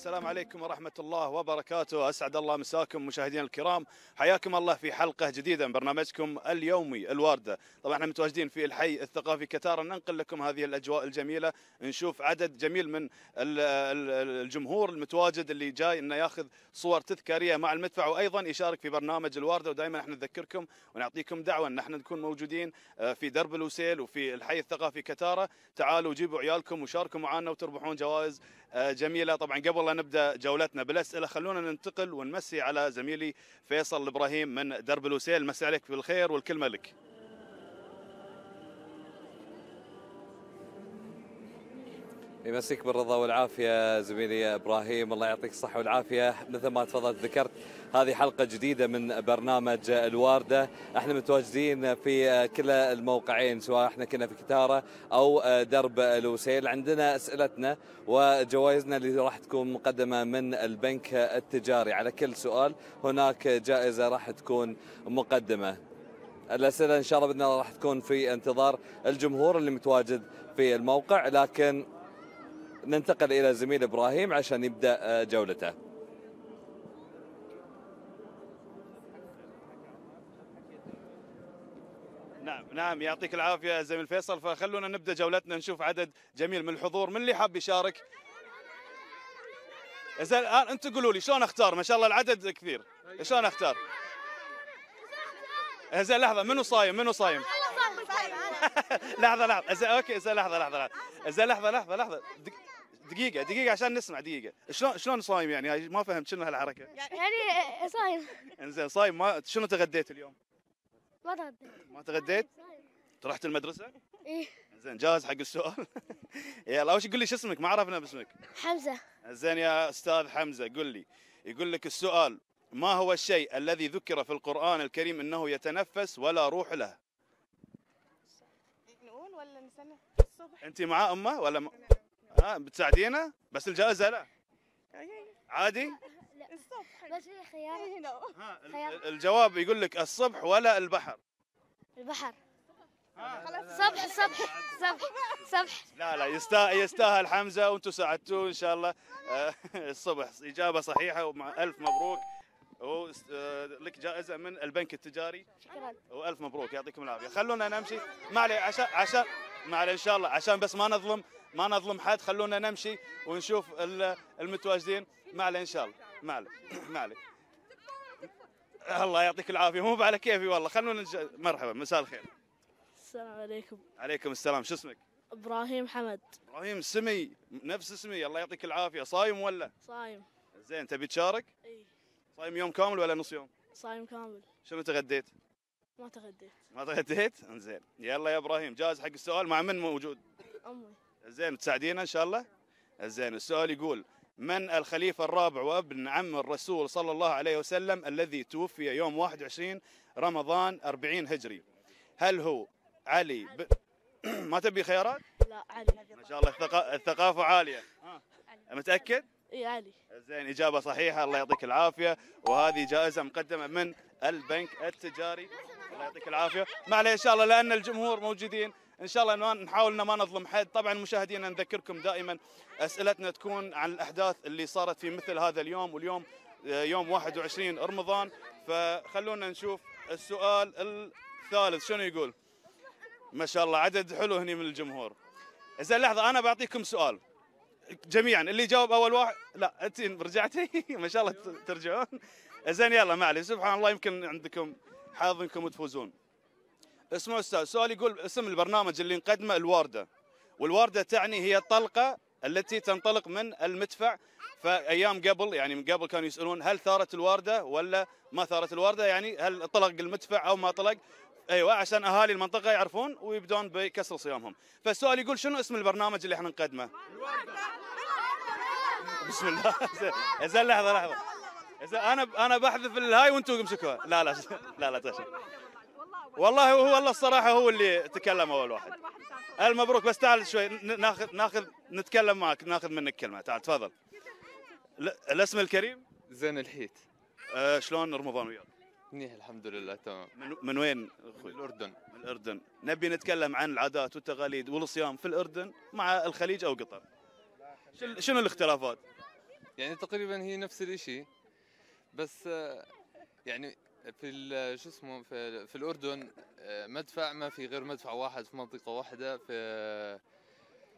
والسلام عليكم ورحمة الله وبركاته. أسعد الله مساكم مشاهدينا الكرام. حياكم الله في حلقة جديدة من برنامجكم اليومي الواردة. طبعا إحنا متواجدين في الحي الثقافي كتارا ننقل لكم هذه الأجواء الجميلة. نشوف عدد جميل من ال- ال- الجمهور المتواجد اللي جاي إنه ياخذ صور تذكارية مع المدفع. وأيضا يشارك في برنامج الواردة. ودائما إحنا نذكركم ونعطيكم دعوة إن إحنا نكون موجودين آه، في درب الوسيل وفي الحي الثقافي كتارا تعالوا جيبوا عيالكم وشاركوا معنا وتربحون جوائز جميلة. طبعا قبل لا نبدأ جولتنا بالأسئلة خلونا ننتقل ونمسي على زميلي فيصل إبراهيم من درب الوسيل مسي عليك بالخير والكلمة لك. يمسيك بالرضا والعافية زميلي إبراهيم. الله يعطيك الصحة والعافية. مثل ما تفضلت ذكرت هذه حلقة جديدة من برنامج الواردة. إحنا متواجدين في كلا الموقعين سواء إحنا كنا في كتارة أو درب الوسيل. عندنا أسئلتنا وجوائزنا اللي راح تكون مقدمة من البنك التجاري. على كل سؤال هناك جائزة راح تكون مقدمة. الأسئلة إن شاء الله بإذن الله راح تكون في انتظار الجمهور اللي متواجد في الموقع. لكن ننتقل إلى زميل إبراهيم عشان يبدأ آه، جولته. نعم نعم يعطيك العافية زميل فيصل. فخلونا نبدأ جولتنا نشوف عدد جميل من الحضور من اللي حاب يشارك؟ زين الان أنتم قولوا لي شلون أختار؟ ما شاء الله العدد كثير. شلون أختار؟ زين لحظة منو صايم؟ منو صايم؟ لحظة لحظة. أوكي زين لحظة لحظة لحظة. زين لحظة لحظة لحظة. دقيقة دقيقة عشان نسمع دقيقة، شلون شلون صايم يعني هاي ما فهمت شنو هالحركة؟ يعني صايم إنزين صايم ما شنو تغديت اليوم؟ ما تغدى ما تغديت؟ رحت المدرسة؟ إيه زين جاهز حق السؤال؟ يلا أول شيء قول لي شو اسمك؟ ما عرفنا باسمك. حمزة زين يا أستاذ حمزة قل لي يقول لك السؤال ما هو الشيء الذي ذكر في القرآن الكريم إنه يتنفس ولا روح له؟ نقول ولا نستنى الصبح انت مع أمة ولا م... ها بتساعدينا؟ بس الجائزة لا. عادي؟ الصبح بس في خيار هنا. ها ال- الجواب يقول لك الصبح ولا البحر؟ البحر. خلاص صبح صبح صبح صبح. لا لا يستاهل يستاهل حمزة وأنتم ساعدتوه إن شاء الله. آه، الصبح إجابة صحيحة ومع ألف مبروك. ولك جائزة من البنك التجاري. شكرا. والف مبروك يعطيكم العافية. خلونا نمشي. ما عليه عشان عشان ما عليه إن شاء الله. عشان بس ما نظلم. ما نظلم حد خلونا نمشي ونشوف ال- المتواجدين. ما عليه إن شاء الله. ما عليه. ما عليه. الله يعطيك العافية. مو على كيفي والله. خلونا نج... مرحبا. مساء الخير. السلام عليكم. عليكم السلام. شو اسمك؟ إبراهيم حمد. إبراهيم السمي نفس اسمي. الله يعطيك العافية. صايم ولا؟ صايم. زين. تبي تشارك؟ إي. صايم يوم كامل ولا نص يوم؟ صايم كامل. شنو تغديت؟ ما تغديت. ما تغديت؟ انزين. يلا يا إبراهيم. جاهز حق السؤال؟ مع من موجود؟ أمي. زين تساعدينا إن شاء الله؟ زين السؤال يقول من الخليفة الرابع وابن عم الرسول صلى الله عليه وسلم الذي توفي يوم 21 رمضان 40 هجري؟ هل هو علي ب... ما تبي خيارات؟ لا علي. ما شاء الله الثقا... الثقافة عالية. متأكد؟ إي علي. زين إجابة صحيحة. الله يعطيك العافية. وهذه جائزة مقدمة من البنك التجاري. الله يعطيك العافية. ما عليه إن شاء الله لأن الجمهور موجودين. إن شاء الله نحاول إن ما نظلم حد. طبعا مشاهدينا نذكركم دائما أسئلتنا تكون عن الأحداث اللي صارت في مثل هذا اليوم واليوم آه، يوم 21 رمضان. فخلونا نشوف السؤال الثالث. شنو يقول؟ ما شاء الله عدد حلو هني من الجمهور. زين لحظة أنا بعطيكم سؤال. جميعا اللي جاوب أول واحد لا أنت رجعتي؟ ما شاء الله ترجعون. زين يلا ما عليه سبحان الله يمكن عندكم حظ انكم تفوزون اسمعوا أستاذ سؤال يقول اسم البرنامج اللي نقدمه الوارده والوارده تعني هي الطلقه التي تنطلق من المدفع فايام قبل يعني من قبل كانوا يسالون هل ثارت الوارده ولا ما ثارت الوارده يعني هل طلق المدفع أو ما طلق أيوه عشان اهالي المنطقة يعرفون ويبدون بكسر صيامهم فالسؤال يقول شنو اسم البرنامج اللي إحنا نقدمه بسم الله زين- لحظه لحظه أنا أنا بحذف الهاي وأنتم امسكوها لا لا لا لا. والله هو والله الصراحة هو اللي تكلم أول واحد. المبروك بس تعال شوي ناخذ ناخذ نتكلم معك ناخذ منك كلمة. تعال تفضل. ل- الاسم الكريم؟ زين الحيت. آه شلون رمضان وياك؟ منيح الحمد لله تمام. من, من وين؟ من أخوي الأردن. من الأردن. نبي نتكلم عن العادات والتقاليد والصيام في الأردن مع الخليج أو قطر. شن- شنو الاختلافات؟ يعني تقريبا هي نفس الإشي بس آه، يعني في ال- شو اسمه في, في الأردن آه، مدفع ما في غير مدفع واحد في منطقة واحدة في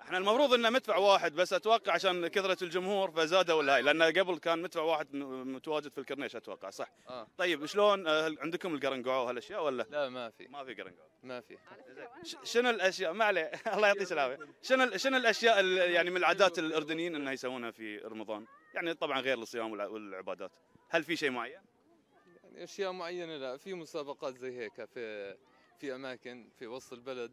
إحنا المفروض إنه مدفع واحد بس أتوقع عشان كثرة الجمهور فزادوا الهاي لأن قبل كان مدفع واحد متواجد في الكرنيش أتوقع صح؟ آه. طيب شلون آه، هل عندكم القرنقعه وهالأشياء ولا؟ لا ما في. ما في قرنقعه ما في. ش- شنو الأشياء ما عليه الله يعطيك العافية. شنو شنو الأشياء ال- يعني من العادات الأردنيين انها يسوونها في رمضان؟ يعني طبعا غير الصيام والع- والعبادات. هل في شيء معين؟ أشياء معينة لا في مسابقات زي هيك في في أماكن في وسط البلد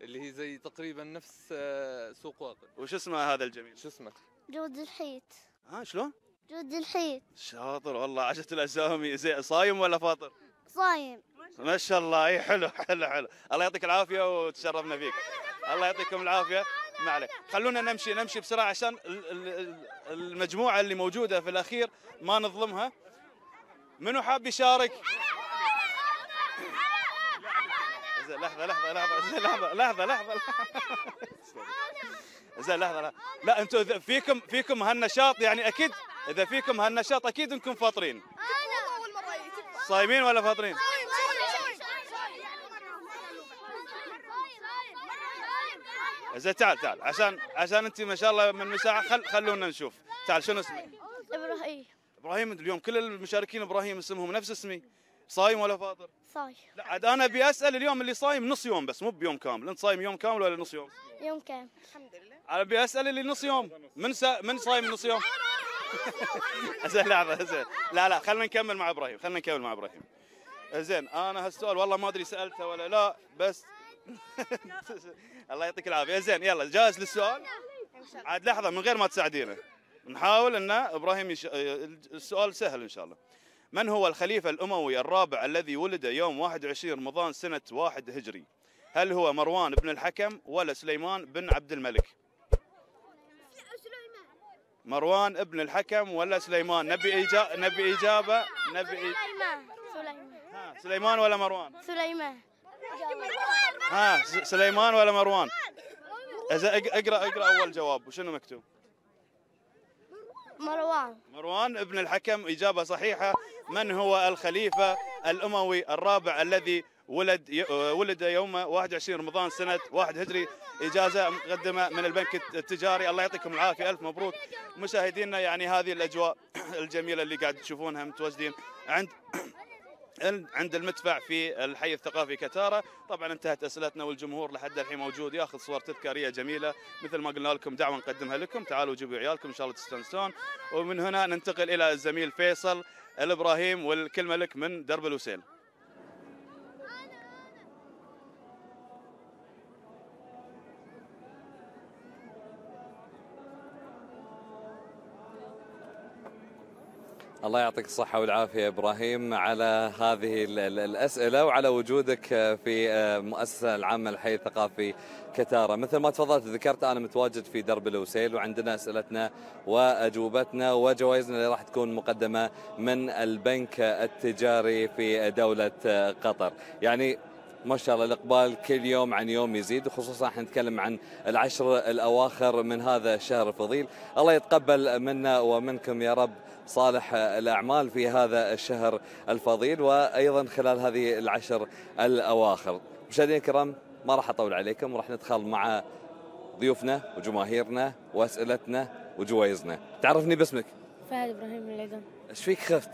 اللي هي زي تقريبا نفس آه، سوق واقع. وش اسمه هذا الجميل؟ شو اسمك؟ جود الحيت ها شلون؟ جود الحيت شاطر والله عشت الأسامي. زي صايم ولا فاطر؟ صايم. ما شاء الله. إي حلو حلو حلو. الله يعطيك العافية وتشرفنا فيك. الله يعطيكم العافية. ما عليك. خلونا نمشي نمشي بسرعة عشان ال- ال- ال- المجموعة اللي موجودة في الأخير ما نظلمها. منو حاب يشارك؟ زين لحظة لحظة لحظة زين لحظة لحظة لحظة. زين لحظة لحظة. لا أنتم إذا فيكم فيكم هالنشاط يعني أكيد إذا فيكم هالنشاط أكيد انكم فاطرين. صايمين ولا فاطرين؟ زين تعال تعال عشان عشان انت ما شاء الله من مساحة خل خلونا نشوف. تعال شنو اسمك؟ إبراهيم. إبراهيم اليوم كل المشاركين إبراهيم اسمهم نفس اسمي. صايم ولا فاطر؟ صايم. لا عاد أنا أبي أسأل اليوم اللي صايم نص يوم بس مو بيوم كامل. أنت صايم يوم كامل ولا نص يوم؟ يوم كام أنا أبي أسأل اللي نص يوم. من سا... من صايم نص يوم؟ زين لحظة زين. لا لا خلينا نكمل مع إبراهيم خلينا نكمل مع إبراهيم. زين أنا هالسؤال والله ما أدري سألته ولا لا بس الله يعطيك العافية. زين يلا جاهز للسؤال؟ عاد لحظة من غير ما تساعدينا نحاول أن إبراهيم يش... السؤال سهل إن شاء الله. من هو الخليفة الأموي الرابع الذي ولد يوم 21 رمضان سنة 1 هجري؟ هل هو مروان بن الحكم ولا سليمان بن عبد الملك؟ مروان بن الحكم ولا سليمان؟ نبي إجا... نبي إجابة نبي إ... سليمان. سليمان ها سليمان ولا مروان؟ سليمان. ها سليمان ولا مروان؟ أق- اقرا أقرأ أول جواب وشنو مكتوب؟ مروان. مروان ابن الحكم إجابة صحيحة. من هو الخليفة الأموي الرابع الذي ولد ي- ولد يوم 21 رمضان سنة 1 هجري؟ إجازة مقدمة من البنك التجاري. الله يعطيكم العافية. ألف مبروك. مشاهدينا يعني هذه الأجواء الجميلة اللي قاعد تشوفونها متواجدين عند عند المدفع في الحي الثقافي كتارة. طبعا انتهت أسئلتنا والجمهور لحد الحين موجود. ياخذ صور تذكارية جميلة مثل ما قلنا لكم دعوة نقدمها لكم. تعالوا جيبوا عيالكم إن شاء الله تستانسون. ومن هنا ننتقل إلى الزميل فيصل الإبراهيم والكلمة لك من درب الوسيل الله يعطيك الصحة والعافية إبراهيم على هذه ال- ال- الأسئلة وعلى وجودك في المؤسسة العامة للحي الثقافي كتارة. مثل ما تفضلت ذكرت أنا متواجد في درب الوسيل وعندنا أسئلتنا وأجوبتنا وجوائزنا اللي راح تكون مقدمة من البنك التجاري في دولة قطر. يعني ما شاء الله الإقبال كل يوم عن يوم يزيد وخصوصا إحنا نتكلم عن العشر الأواخر من هذا الشهر الفضيل. الله يتقبل منا ومنكم يا رب صالح الأعمال في هذا الشهر الفضيل وأيضا خلال هذه العشر الأواخر. مشاهدينا الكرام ما راح أطول عليكم وراح ندخل مع ضيوفنا وجماهيرنا وأسئلتنا وجوائزنا. تعرفني باسمك؟ فهد إبراهيم العيدان إيش فيك خفت؟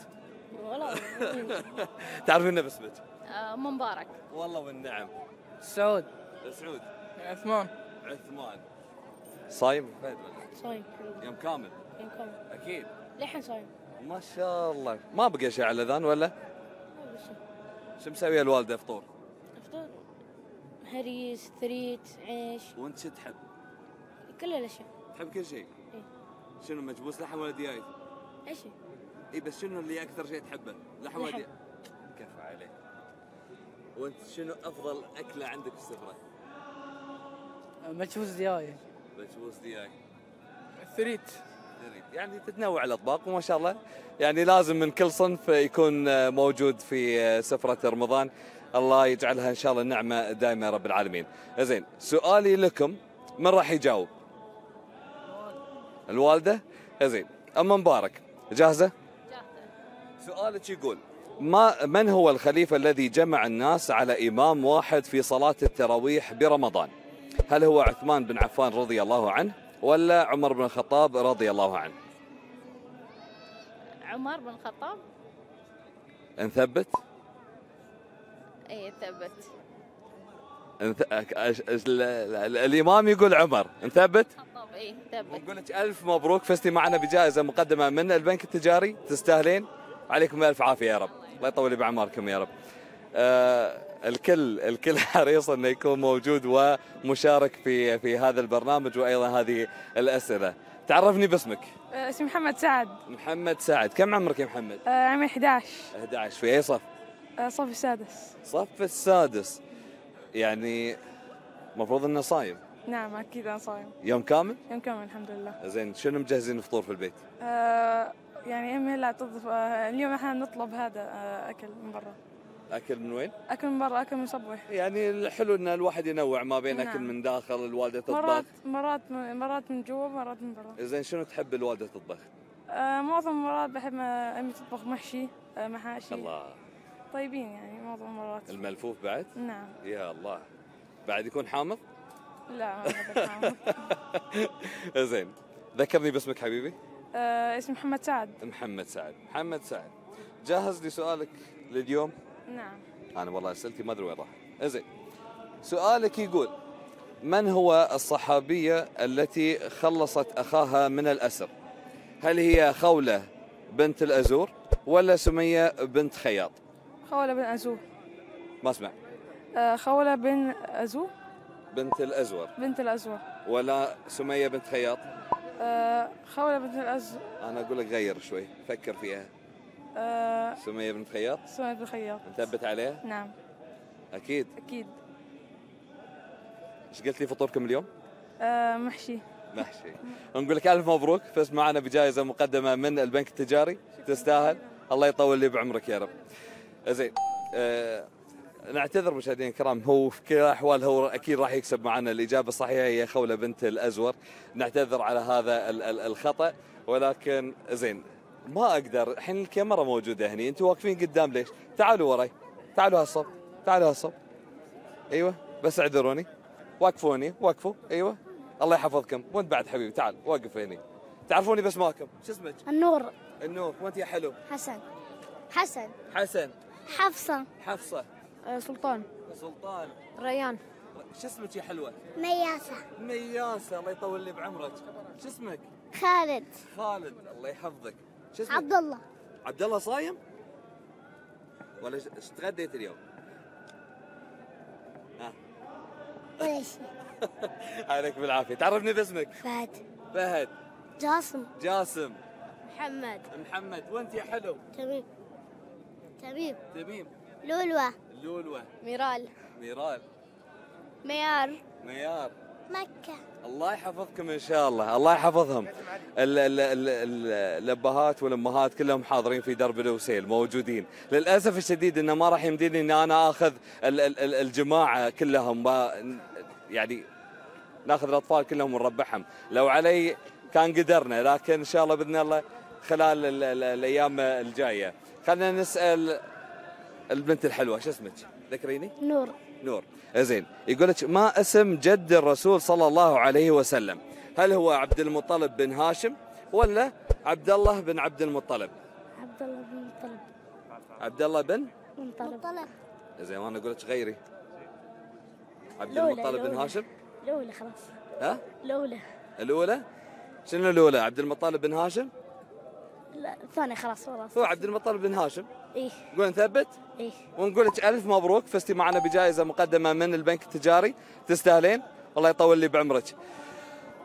والله تعرفينا باسمك؟ مبارك. والله والنعم. سعود. سعود. عثمان. عثمان. صايم فهد ولا؟ صايم. يوم كامل. يوم كامل. أكيد. لحن صايم. ما شاء الله. ما بقى شيء على الأذان ولا؟ شو مسويه الوالدة فطور؟ افطار هريس ثريت عيش. وانت شو تحب؟ كل الأشياء. تحب كل شيء؟ إيه. شنو مجبوس لحم ولا دياي؟ اي شيء اي بس شنو اللي أكثر شيء تحبه؟ لحم ولا. دياي؟ وانت شنو افضل اكلة عندك في السفرة مجبوس دياي مجبوس دياي ثريت تريد. يعني تتنوع الأطباق وما شاء الله يعني لازم من كل صنف يكون موجود في سفرة رمضان الله يجعلها إن شاء الله نعمة دائمة يا رب العالمين. زين سؤالي لكم من راح يجاوب؟ الوالدة؟ زين أما مبارك جاهزة؟ سؤالك يقول ما من هو الخليفة الذي جمع الناس على إمام واحد في صلاة التراويح برمضان؟ هل هو عثمان بن عفان رضي الله عنه ولا عمر بن الخطاب رضي الله عنه؟ عمر بن الخطاب نثبت؟ اي ثبت نث... أش... أش... ال... ال... الإمام يقول عمر نثبت؟ اي ثبت ونقول لك ألف مبروك فزتي معنا بجائزة مقدمة من البنك التجاري تستاهلين عليكم ألف عافية يا رب الله يطول باعماركم يا رب. آه الكل الكل حريص انه يكون موجود ومشارك في في هذا البرنامج وأيضا هذه الأسئلة. تعرفني باسمك؟ اسمي محمد سعد. محمد سعد. كم عمرك يا محمد؟ عمري 11 11 في أي صف؟ صف السادس. صف السادس. يعني المفروض إنه صايم. نعم أكيد أنا صايم. يوم كامل؟ يوم كامل الحمد لله. زين شنو مجهزين فطور في البيت؟ آه، يعني امي لا تضيف آه، اليوم إحنا نطلب هذا آه، أكل من برا. أكل من وين؟ أكل من برا أكل من صبوي يعني الحلو إن الواحد ينوع ما بين أكل نعم. من داخل الوالدة مرات تطبخ. مرات مرات من جوا مرات من برا. زين شنو تحب الوالدة تطبخ؟ آه، معظم المرات بحب أمي تطبخ محشي آه، محاشي. الله. طيبين يعني معظم المرات. الملفوف بعد؟ نعم. يا الله. بعد يكون حامض؟ لا ما الحامض. زين. ذكرني باسمك حبيبي. آه، اسمي محمد سعد. محمد سعد. محمد سعد. جاهز لسؤالك لليوم؟ نعم. أنا والله أسئلتي ما أدري وين راح. زين سؤالك يقول من هو الصحابية التي خلصت أخاها من الأسر؟ هل هي خولة بنت الأزور ولا سمية بنت خياط؟ خولة بن أزو ما أسمع. آه، خولة بن أزو بنت الأزور. بنت الأزور. ولا سمية بنت خياط؟ آه، خولة بنت الأزو أنا أقول لك غير شوي فكر فيها. آه، سمية بنت خياط؟ سمية بن خياط. نثبت عليها؟ نعم. أكيد. أكيد. إيش قلت لي فطوركم اليوم؟ آه، محشي. محشي. نقول لك ألف مبروك. فزت معنا بجائزة مقدمة من البنك التجاري. تستاهل. الله يطول لي بعمرك يا رب. زين آه نعتذر مشاهدينا الكرام هو في كل الاحوال هو أكيد راح يكسب معنا الإجابة الصحيحة هي خولة بنت الأزور. نعتذر على هذا ال- ال- الخطأ ولكن زين ما أقدر الحين الكاميرا موجودة هني أنتم واقفين قدام ليش؟ تعالوا وراي تعالوا هالصف تعالوا هالصف أيوه بس اعذروني. وقفوني وقفوا أيوه الله يحفظكم. وانت بعد حبيبي؟ تعال وقف هني. تعرفوني باسماءكم شو اسمك؟ النور. النور وانت يا حلو. حسن. حسن. حسن. حفصة. حفصة. سلطان. سلطان. ريان. شو اسمك يا حلوة؟ مياسة. مياسة الله يطول لي بعمرك. شو اسمك؟ خالد. خالد الله يحفظك. شو اسمك؟ عبد الله عبد الله صايم؟ ولا إيش تغديت اليوم؟ ها؟ ولا شيء عليك بالعافية. تعرفني باسمك؟ فهد. فهد. جاسم. جاسم. محمد. محمد. وأنت يا حلو؟ تميم. تميم. تميم. لولوة. ميرال. ميرال. ميار. ميار. مكة. الله يحفظكم إن شاء الله. الله يحفظهم. ال- ال- ال- ال- الأبهات والأمهات كلهم حاضرين في درب الوسيل موجودين. للأسف الشديد إنه ما راح يمديني ان أنا آخذ ال- ال- ال- الجماعة كلهم. يعني ناخذ الأطفال كلهم ونربعهم لو علي كان قدرنا لكن إن شاء الله بإذن الله خلال ال- ال- الأيام الجاية. خلينا نسأل البنت الحلوة شو اسمك؟ ذكريني؟ نور. نور. زين يقول لك ما اسم جد الرسول صلى الله عليه وسلم؟ هل هو عبد المطلب بن هاشم ولا عبد الله بن عبد المطلب؟ عبد الله بن مطلب. عبد الله بن مطلب. زين وأنا أقول لك غيري. عبد لولا، المطلب بن لولا. هاشم؟ لولة خلاص. ها؟ لولة الأولى؟ شنو الأولى؟ عبد المطلب بن هاشم؟ لا الثانية خلاص خلاص هو عبد المطلب بن هاشم. إيه. نقول نثبت إيه. ونقول لك ألف مبروك فزتي معنا بجائزة مقدمة من البنك التجاري. تستاهلين؟ الله يطول لي بعمرك.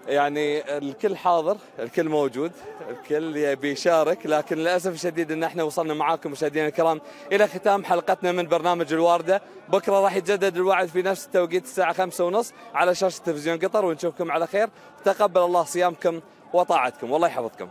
يعني الكل حاضر الكل موجود الكل يبي يشارك لكن للأسف الشديد إن إحنا وصلنا معاكم مشاهدينا الكرام إلى ختام حلقتنا من برنامج الواردة. بكرة راح يتجدد الوعد في نفس التوقيت الساعة خمسة ونص على شاشة تلفزيون قطر ونشوفكم على خير. تقبل الله صيامكم وطاعتكم. والله يحفظكم.